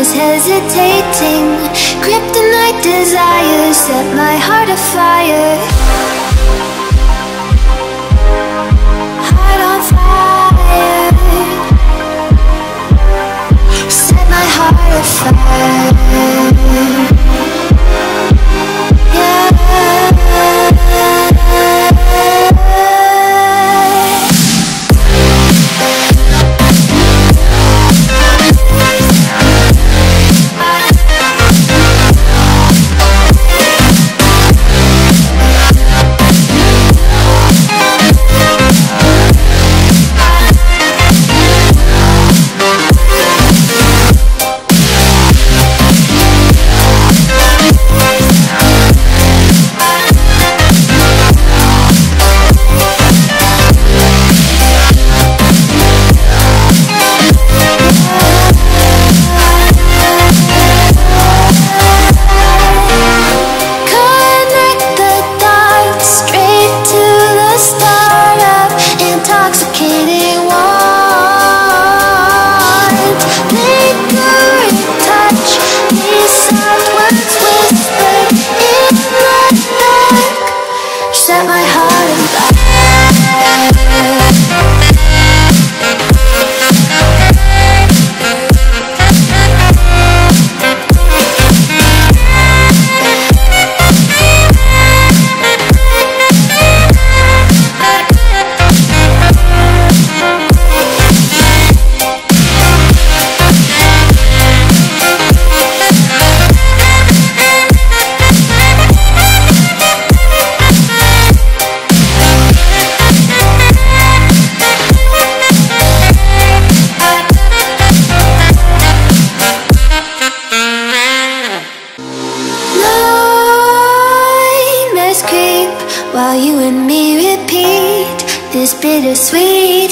Always hesitating. Kryptonite desires set my heart afire. Heart on fire. Set my heart afire.